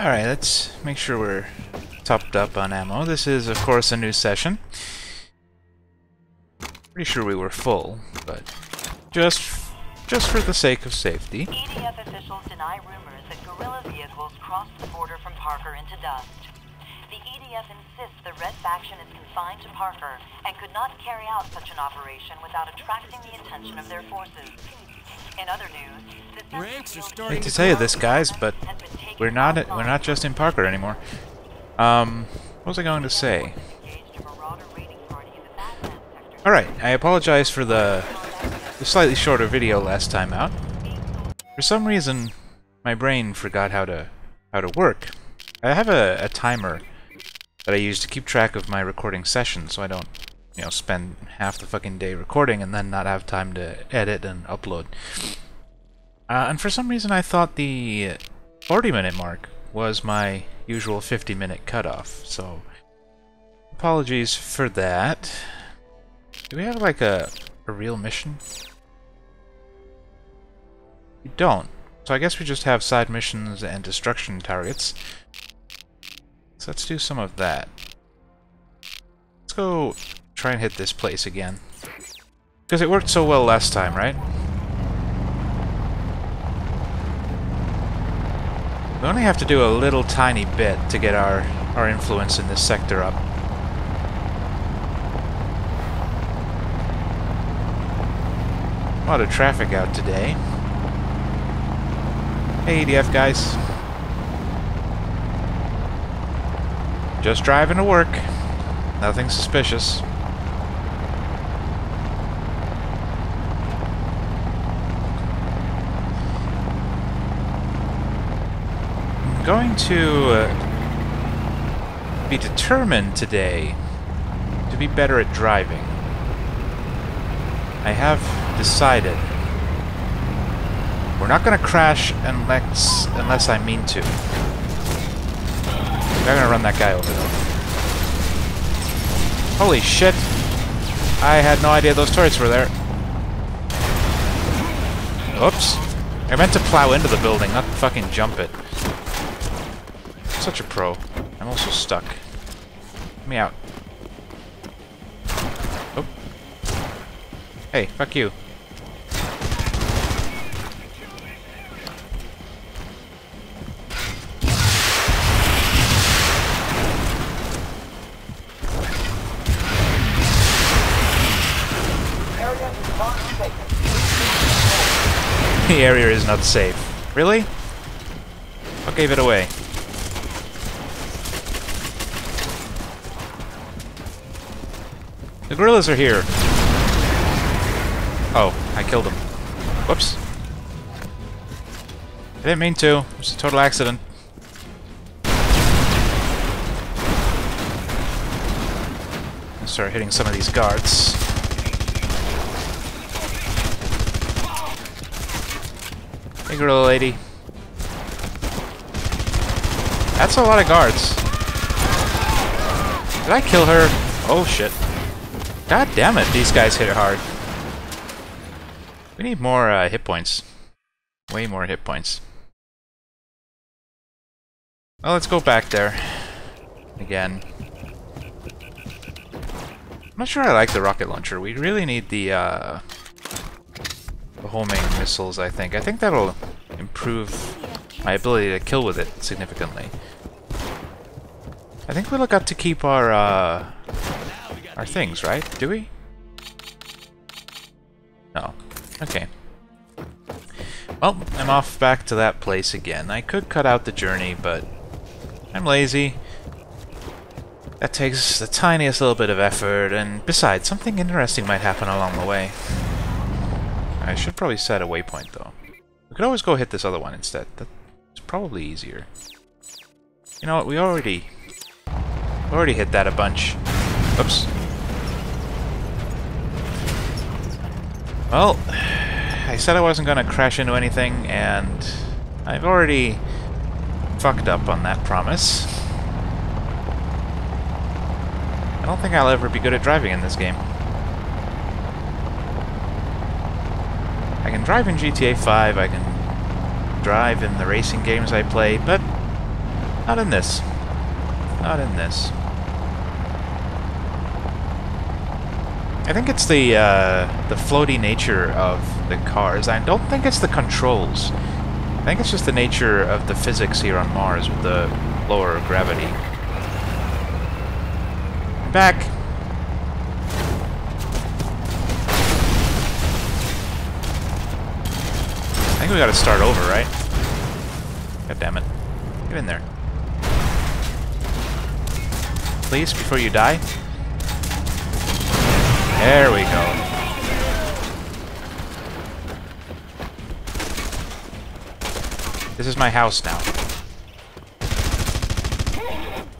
Alright, let's make sure we're topped up on ammo. This is, of course, a new session. Pretty sure we were full, but just just for the sake of safety. EDF officials deny rumors that guerrilla vehicles crossed the border from Parker into Dust. The EDF insists the Red Faction is confined to Parker and could not carry out such an operation without attracting the attention of their forces. In other news, the Ranks are Census starting Hate to to tell you this, guys, but has been taken we're not offline. we're not just in Parker anymore. Um, what was I going to say? Engaged a marauder raiding party in the Badlands sector. All right, I apologize for the, the slightly shorter video last time out. For some reason, my brain forgot how to how to work. I have a, a timer that I use to keep track of my recording sessions, so I don't, you know, spend half the fucking day recording and then not have time to edit and upload. Uh, and for some reason, I thought the 40 minute mark was my usual 50 minute cutoff. So, apologies for that. Do we have like a, a real mission? We don't. So I guess we just have side missions and destruction targets. So let's do some of that. Let's go try and hit this place again. Because it worked so well last time, right? We only have to do a little tiny bit to get our, our influence in this sector up. A lot of traffic out today. Hey, EDF guys. Just driving to work. Nothing suspicious. I'm going to uh, be determined today to be better at driving. I have decided we're not going to crash unless unless I mean to. They're to run that guy over though. Holy shit! I had no idea those turrets were there. Oops. I meant to plow into the building, not fucking jump it. Such a pro. I'm also stuck. Me out. Oh. Hey, fuck you. The area is not safe. Really? What gave it away? The guerrillas are here. Oh, I killed them. Whoops. I didn't mean to. It was a total accident. Start hitting some of these guards. Hey, lady. That's a lot of guards. Did I kill her? Oh shit. God damn it, these guys hit it hard. We need more uh, hit points. Way more hit points. Well, let's go back there. Again. I'm not sure I like the rocket launcher. We really need the, uh, homing missiles, I think. I think that'll improve my ability to kill with it significantly. I think we'll got to keep our, uh, our things, right? Do we? No. Okay. Well, I'm off back to that place again. I could cut out the journey, but I'm lazy. That takes the tiniest little bit of effort, and besides, something interesting might happen along the way. I should probably set a waypoint, though. We could always go hit this other one instead. That's probably easier. You know what, we already... We already hit that a bunch. Oops. Well, I said I wasn't gonna crash into anything, and I've already fucked up on that promise. I don't think I'll ever be good at driving in this game. I can drive in GTA 5, I can drive in the racing games I play, but Not in this. Not in this. I think it's the uh, the floaty nature of the cars. I don't think it's the controls. I think it's just the nature of the physics here on Mars with the lower gravity. Back. Think we gotta start over, right? God damn it. Get in there. Please, before you die. There we go. This is my house now.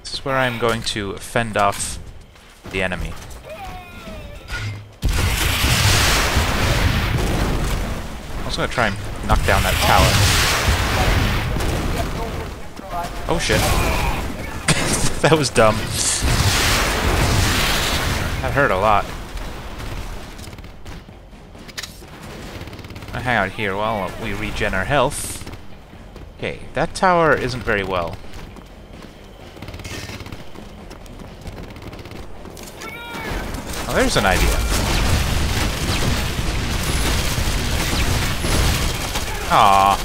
This is where I'm going to fend off the enemy. I'm gonna try and knock down that tower. Oh shit. that was dumb. That hurt a lot. I hang out here while we regen our health. Okay, that tower isn't very well. Oh, there's an idea. Ah.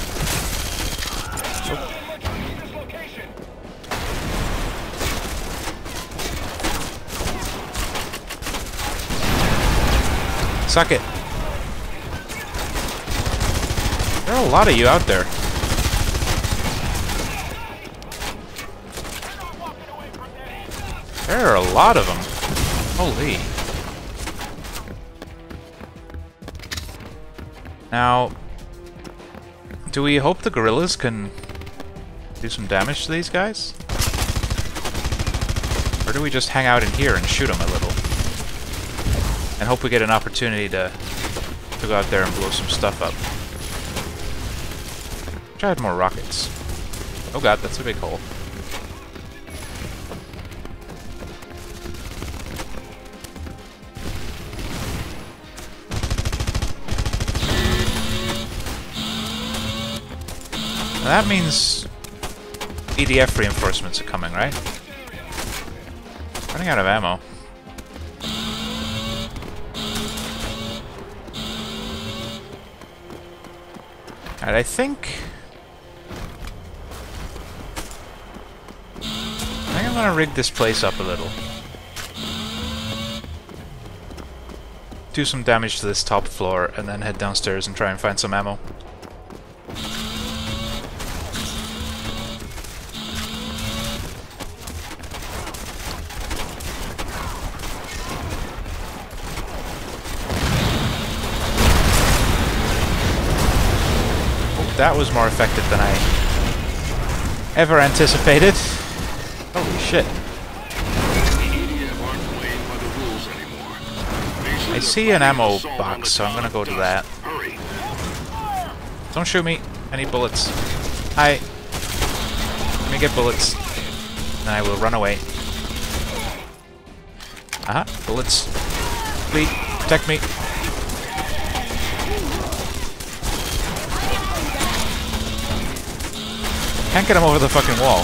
Suck it. There are a lot of you out there. There are a lot of them. Holy. Now, do we hope the guerrillas can do some damage to these guys? Or do we just hang out in here and shoot them a little? And hope we get an opportunity to, to go out there and blow some stuff up. Wish I had more rockets. Oh god, that's a big hole. Now that means EDF reinforcements are coming, right? Running out of ammo. And I think... I think I'm gonna rig this place up a little. Do some damage to this top floor, and then head downstairs and try and find some ammo. That was more effective than I ever anticipated. Holy shit. I see an ammo box, so I'm gonna go to that. Don't shoot me. I need bullets. Hi. Let me get bullets. And I will run away. Aha, uh -huh. bullets. Please, protect me. Can't get him over the fucking wall.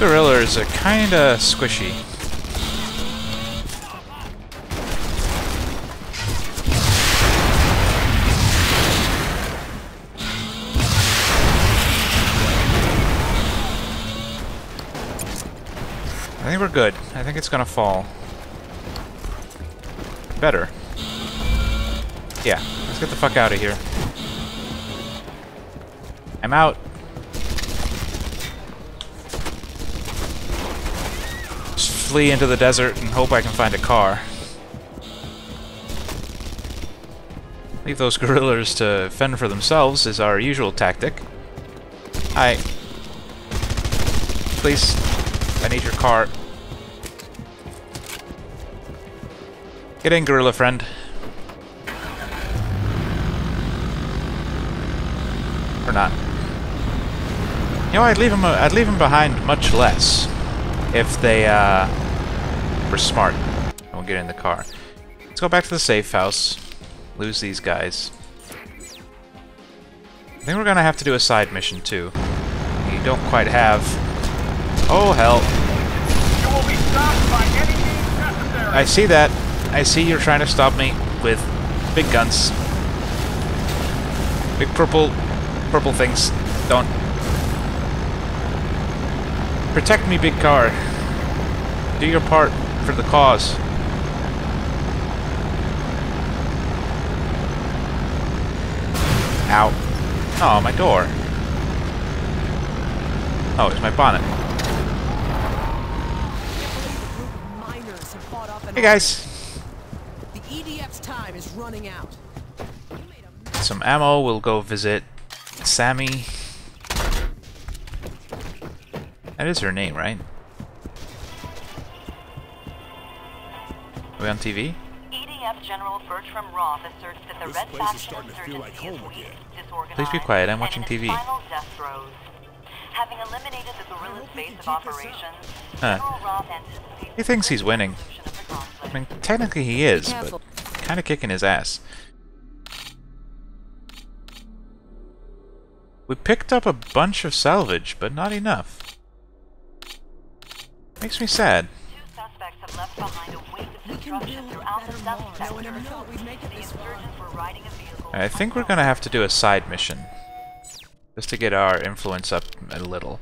guerrillas are kinda squishy. Good. I think it's gonna fall. Better. Yeah, let's get the fuck out of here. I'm out. Just flee into the desert and hope I can find a car. Leave those guerrillas to fend for themselves is our usual tactic. I... Please, I need your car. Get in, guerrilla friend. Or not. You know, I'd leave them. I'd leave them behind much less if they uh, were smart. We'll get in the car. Let's go back to the safe house. Lose these guys. I think we're gonna have to do a side mission too. You don't quite have. Oh hell! You will be stopped by any means necessary. I see that. I see you're trying to stop me with big guns. Big purple, purple things. Don't. Protect me, big car. Do your part for the cause. Ow. Oh, my door. Oh, it's my bonnet. Miners have fought off an Hey guys. The EDF's time is running out. You made a Some ammo. We'll go visit Sammy. That is her name, right? Are we on TV? EDF General Bertram Roth asserts that the This Red place is Faction starting to feel like is home weak, again. disorganized, Please be quiet, I'm watching TV. final death throes. Having eliminated the guerrillas' base of operations, Huh. General Roth anticipates He thinks he's winning. resolution of the conflict. I mean, technically he is, but Careful. Kind of kicking his ass. We picked up a bunch of salvage, but not enough. Makes me sad. I think we're gonna have to do a side mission. Just to get our influence up a little.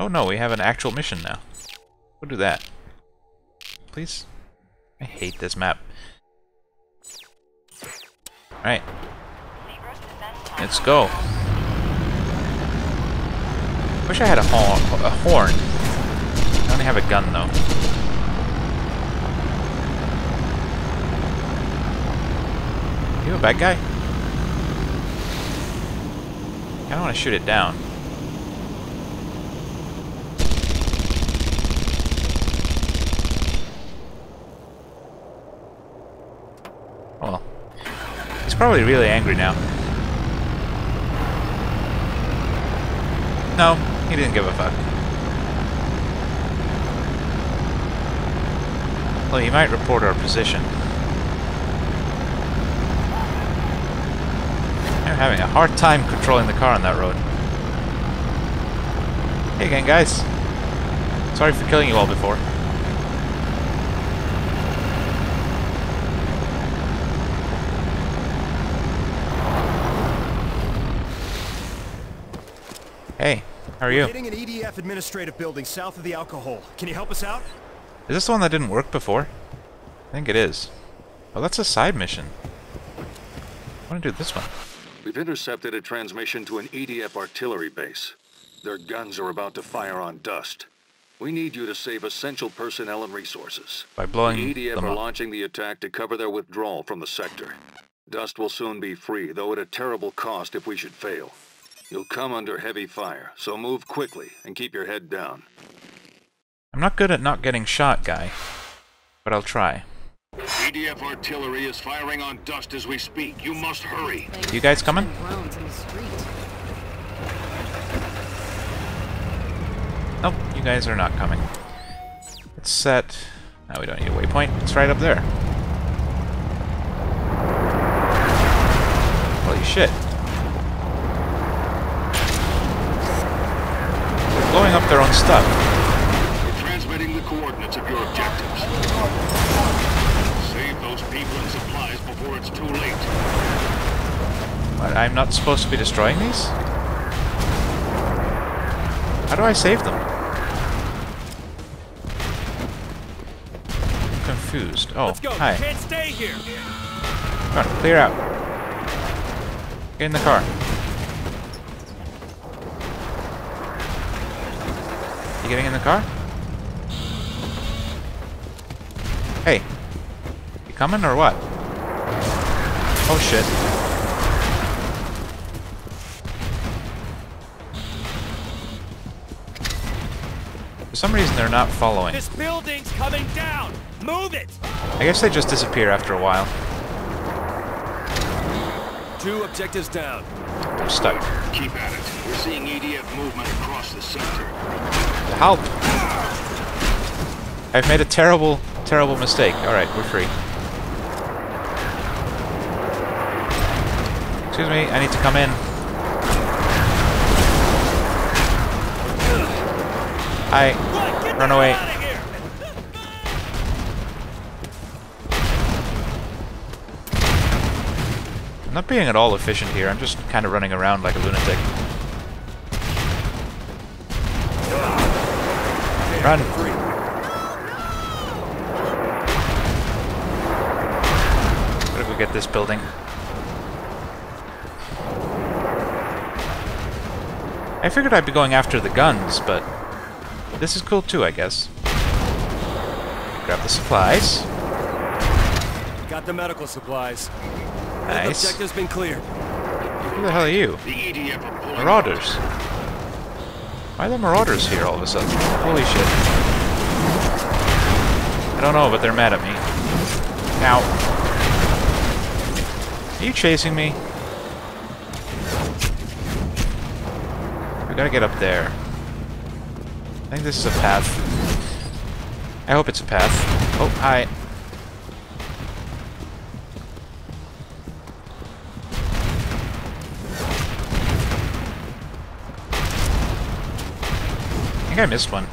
Oh no, we have an actual mission now. We'll do that. Please? I hate this map. Alright, let's go. Wish I had a horn. A horn. I only have a gun though. You a bad guy? I don't want to shoot it down. Probably really angry now. No, he didn't give a fuck. Well, he might report our position. I'm having a hard time controlling the car on that road. Hey again, guys. Sorry for killing you all before. Hey, how are you? Hitting an EDF administrative building south of the alcohol. Can you help us out? Is this the one that didn't work before? I think it is. Oh, that's a side mission. I want to do this one. We've intercepted a transmission to an EDF artillery base. Their guns are about to fire on dust. We need you to save essential personnel and resources. By blowing the EDF them are up. launching the attack to cover their withdrawal from the sector. Dust will soon be free, though at a terrible cost if we should fail. You'll come under heavy fire, so move quickly and keep your head down. I'm not good at not getting shot, guy. But I'll try. EDF artillery is firing on dust as we speak. You must hurry. You guys coming? Groans in the street. Nope, you guys are not coming. It's set. Now we don't need a waypoint. It's right up there. Holy shit. Blowing up their own stuff. We're transmitting the coordinates of your objectives. Save those people and supplies before it's too late. What, I'm not supposed to be destroying these? How do I save them? I'm confused. Oh, Let's go. hi. You can't stay here. Come on, clear out. Get in the car. Getting in the car? Hey. You coming or what? Oh shit. For some reason they're not following. This building's coming down. Move it. I guess they just disappear after a while. Two objectives down. I'm stuck. Keep at it. We're seeing EDF movement across the sector. Help! I've made a terrible, terrible mistake. Alright, we're free. Excuse me, I need to come in. Hi. Run away. I'm not being at all efficient here. I'm just kind of running around like a lunatic. Run. Free. Gotta go get this building. I figured I'd be going after the guns, but this is cool too, I guess. Grab the supplies. Got the medical supplies. Nice. Objective's been cleared. Who the hell are you? The EDF are pulling Marauders. Why are the Marauders here all of a sudden? Holy shit. I don't know, but they're mad at me. Now. Are you chasing me? We gotta get up there. I think this is a path. I hope it's a path. Oh, hi. I missed one.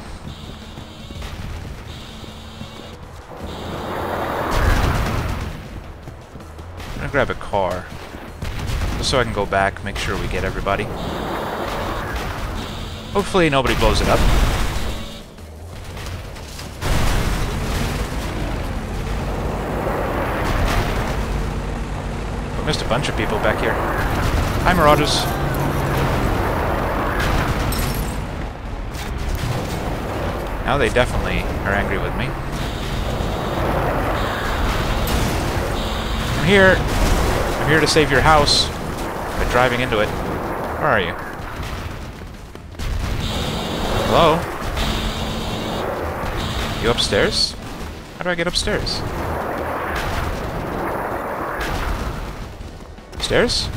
I'm gonna grab a car. Just so I can go back, make sure we get everybody. Hopefully nobody blows it up. Missed a bunch of people back here. Hi, Marauders. Now they definitely are angry with me. I'm here. I'm here to save your house by driving into it. Where are you? Hello? You upstairs? How do I get upstairs? Stairs?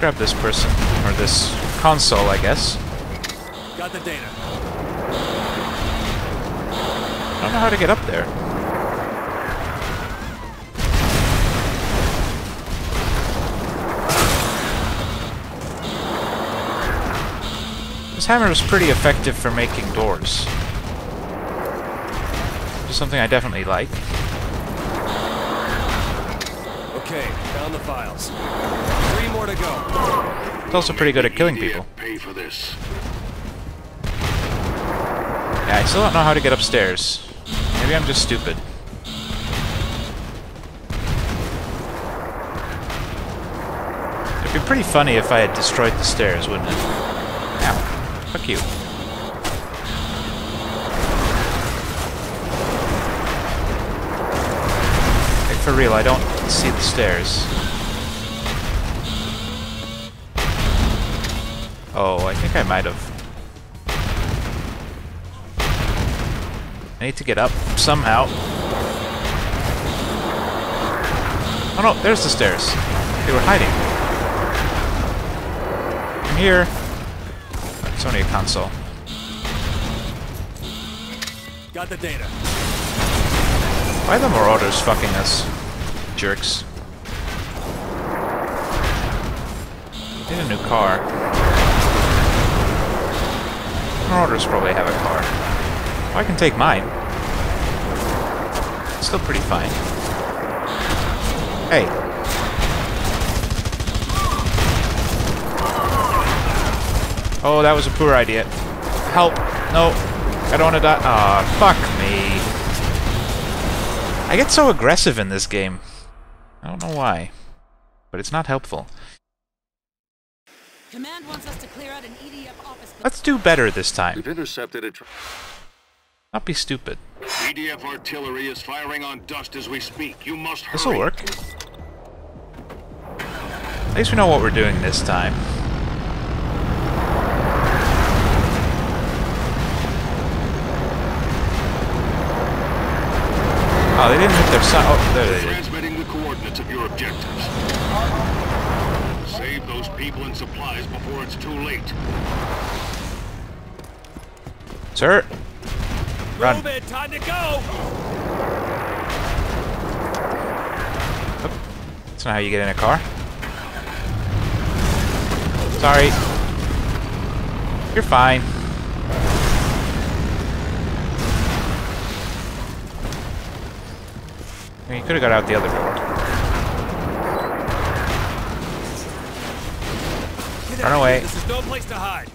Grab this person, or this console, I guess. Got the data. I don't know how to get up there. This hammer is pretty effective for making doors. Which is something I definitely like. Okay, found the files. Three more to go. It's also pretty good at killing people. Pay for this. Yeah, I still don't know how to get upstairs. Maybe I'm just stupid. It'd be pretty funny if I had destroyed the stairs, wouldn't it? Ow. Fuck you. Like, for real, I don't see the stairs. Oh, I think I might have. I need to get up somehow. Oh no, there's the stairs. They were hiding. I'm here. It's only a console. Got the data. Why are the Marauders fucking us? Jerks. Need a new car. Marauders probably have a car. Well, I can take mine. It's still pretty fine. Hey. Oh, that was a poor idea. Help. No. I don't want to die. Aw, fuck me. I get so aggressive in this game. I don't know why. But it's not helpful. Command wants us to clear out an EDF office. Let's do better this time. We've intercepted a... Tra- Not be stupid. EDF artillery is firing on dust as we speak. You must hurry. This'll work. At least we know what we're doing this time. Oh, they didn't hit their sun. Oh, there they did. Transmitting the coordinates of your objectives. Save those people and supplies before it's too late. Sir! Run. Move it! Time to go! That's not how you get in a car. Sorry. You're fine. I mean, you could have got out the other door. Run away. This is no place to hide.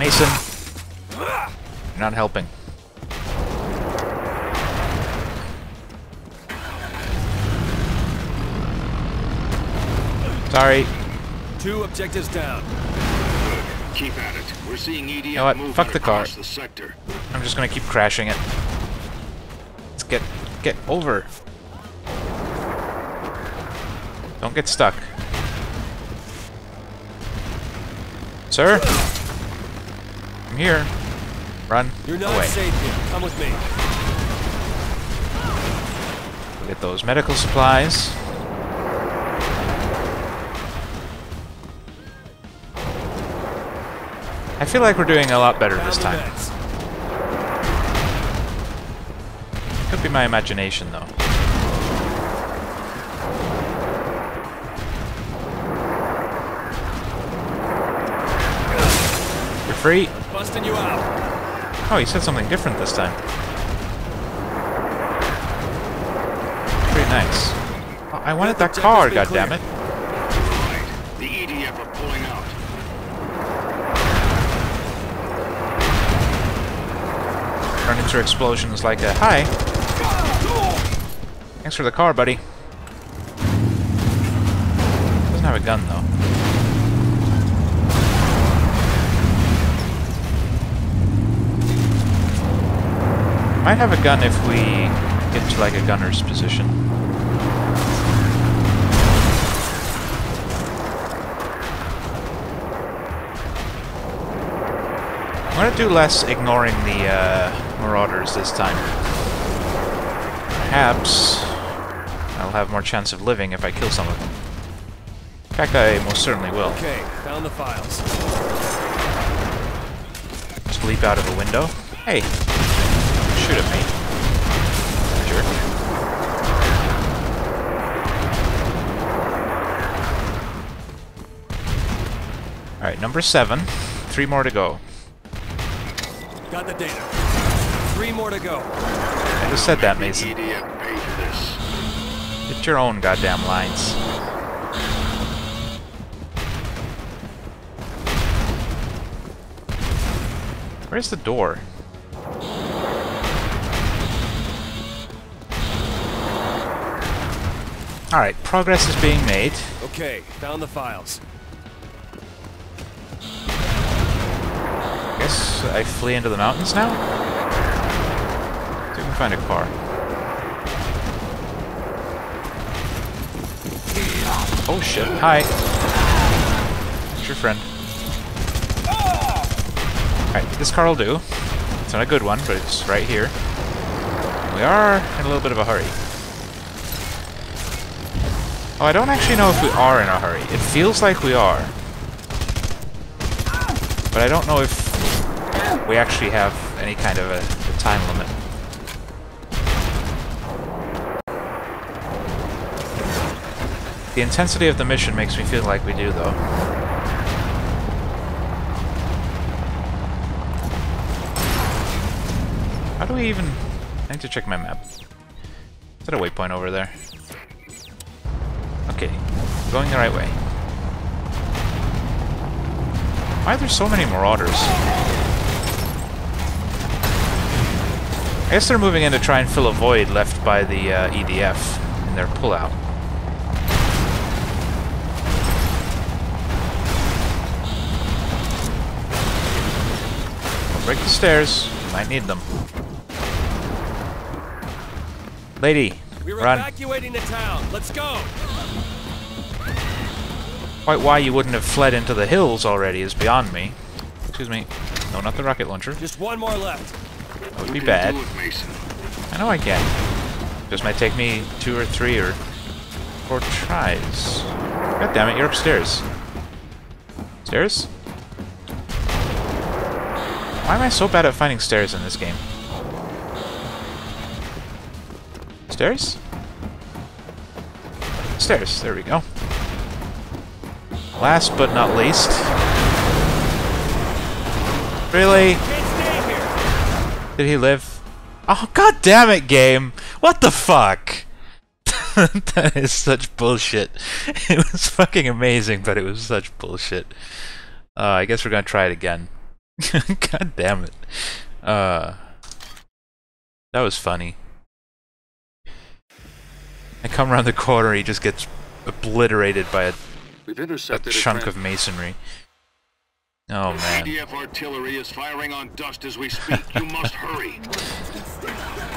Mason! You're not helping. Sorry. Two objectives down. Keep at it. We're seeing EDF know what? Fuck the car. across the sector. I'm just gonna keep crashing it. Let's get get over. Don't get stuck. Sir? I'm here. Run You're not away. safe here. Come with me. We'll get those medical supplies. I feel like we're doing a lot better this time. Could be my imagination, though. Free. Busting you out. Oh, he said something different this time. Pretty nice. Oh, I wanted that car, been goddammit. Right. The EDF are pulling out. Turn into explosions like a hi. Thanks for the car, buddy. Doesn't have a gun though. I might have a gun if we get to like a gunner's position. I'm gonna do less ignoring the uh, marauders this time. Perhaps I'll have more chance of living if I kill some of them. In fact, I most certainly will. Okay, found the files. Just leap out of a window. Hey, shoot at me. Jerk. Alright, number seven. Three more to go. Got the data. Three more to go. I just said that, Mason. EDF paid for this. Get your own goddamn lines. Where's the door? Alright, progress is being made. Okay, found the files. Guess I flee into the mountains now? See if we can find a car. Oh shit, hi. It's your friend. Alright, this car will do. It's not a good one, but it's right here. We are in a little bit of a hurry. Oh, I don't actually know if we are in a hurry. It feels like we are. But I don't know if we actually have any kind of a, a time limit. The intensity of the mission makes me feel like we do, though. How do we even... I need to check my map. Is that a waypoint over there? Going the right way. Why are there so many marauders? I guess they're moving in to try and fill a void left by the uh, EDF in their pullout. Don't break the stairs. You might need them. Lady, We're run. evacuating the town. Let's go. Quite why you wouldn't have fled into the hills already is beyond me. Excuse me. No, not the rocket launcher. Just one more left. That would be bad. it, I know I can. This might take me two or three or four tries. God damn it, you're upstairs. Stairs? Why am I so bad at finding stairs in this game? Stairs? Stairs, there we go. Last but not least. Really? Did he live? Oh god damn it, game! What the fuck? that is such bullshit. It was fucking amazing, but it was such bullshit. Uh, I guess we're gonna try it again. god damn it. Uh, that was funny. I come around the corner, he just gets obliterated by a, We've intercepted a chunk of masonry. Oh man. EDF artillery is firing on dust as we speak. You must hurry.